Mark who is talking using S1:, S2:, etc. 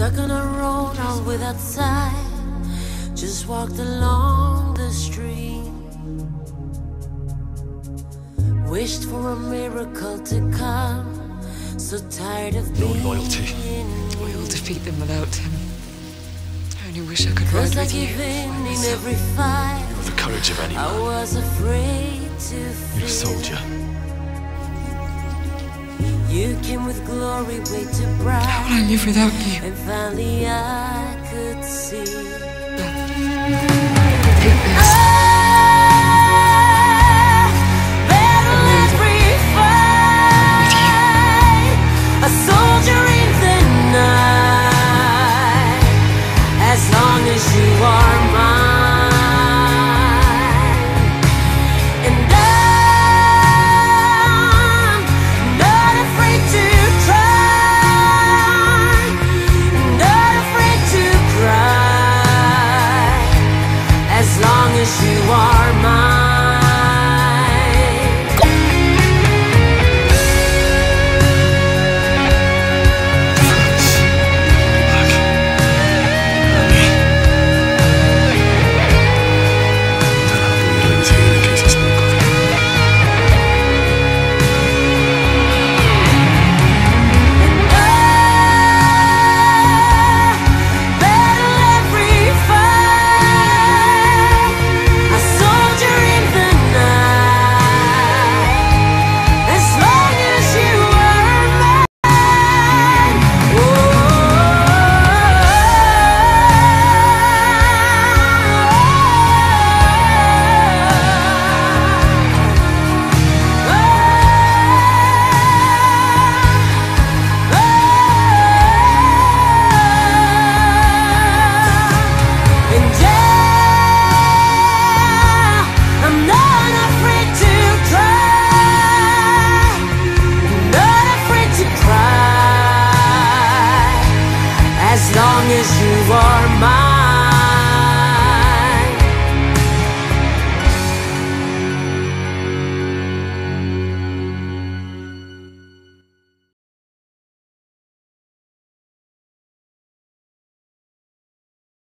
S1: Stuck on a road all without sight. Just walked along the street. Wished for a miracle to come. So tired of
S2: Your
S1: being
S2: loyalty.
S3: We will defeat them without him. I only wish I could ride
S1: Cause I
S3: with you.
S1: give in
S3: myself.
S1: every fight.
S2: With the courage of any
S1: I
S2: man.
S1: was afraid to
S2: You're a soldier.
S1: You came with glory way too
S3: I live without you?
S1: And finally I could see. Ah, fight. A soldier in the night. As long as you are as you.